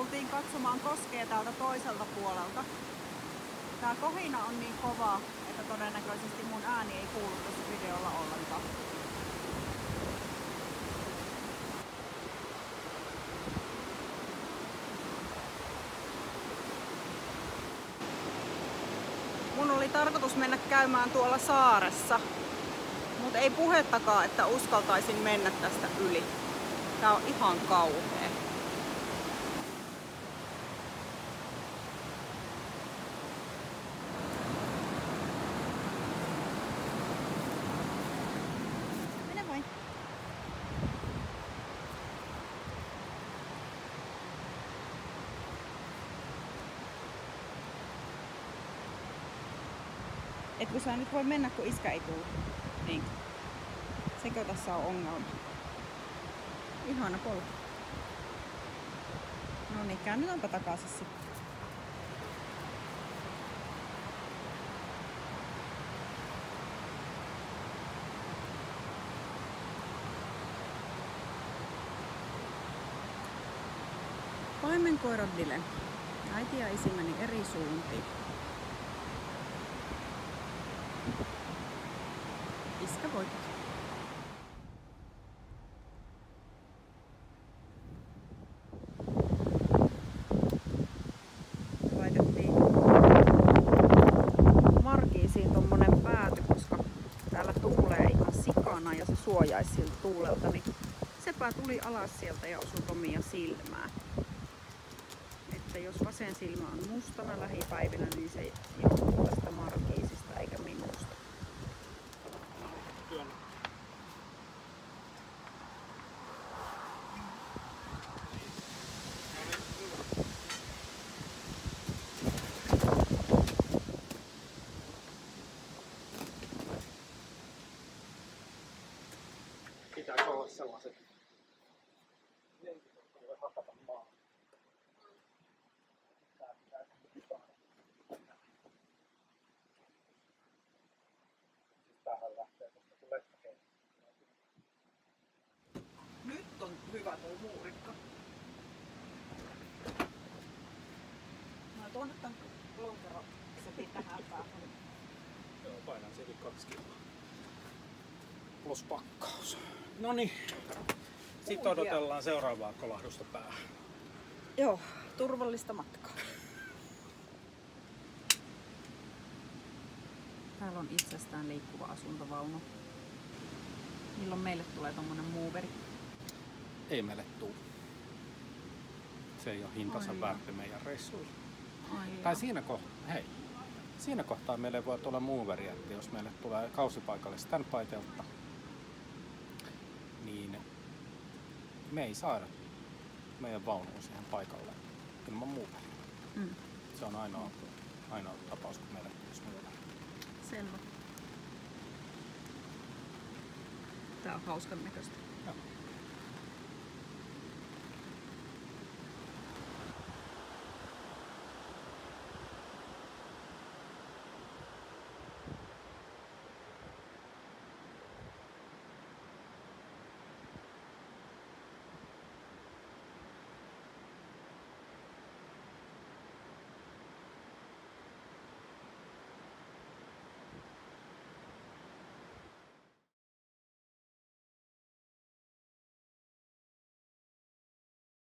tultiin katsomaan koskee täältä toiselta puolelta. Tää kohina on niin kova, että todennäköisesti mun ääni ei kuulu tässä videolla ollenkaan. Mun oli tarkoitus mennä käymään tuolla saaressa, mutta ei puhettakaan, että uskaltaisin mennä tästä yli. Tää on ihan kauhea. Etkö sä nyt voi mennä, kun iskä ei tule? Niin. Sekö tässä on ongelma? Ihana polku. No niin, käännytäänpä takaisin sitten. Paimenkoirat Dile. Äiti ja isi meni eri suuntiin. Iskä voitti. Laitettiin markiisiin tommonen pääty, koska täällä tuulee ihan sikana ja se suojaisi siltä tuulelta, niin sepä tuli alas sieltä ja osui Tomia silmään. Jos vasen silmä on mustana lähipäivinä, niin se johtuu tästä markiisista eikä minusta. Pitääkö olla sellaiset lettäkeino. Nyt on hyvä tuo muurikka. Mä tuon nyt tän lonkero setin tähän päähän. Joo, painan sekin kaksi kiloa. Plus pakkaus. No niin. Sitten odotellaan seuraavaa kolahdusta päähän. Joo, turvallista matkaa. Täällä on itsestään liikkuva asuntovaunu. Milloin meille tulee tommonen moveri? Ei meille tuu. Se ei ole hintansa Ai väärti meidän reissuilla. Ai Tai siinä kohtaa, hei, siinä kohtaa meille voi tulla moveri, että jos meille tulee kausipaikalle standby-teltta, niin me ei saada meidän vaunuun siihen paikalle ilman moveri. Mm, Se on ainoa, ainoa tapaus, kun meille tulisi moveri. selvä. Tää on hauskan näköistä. Joo.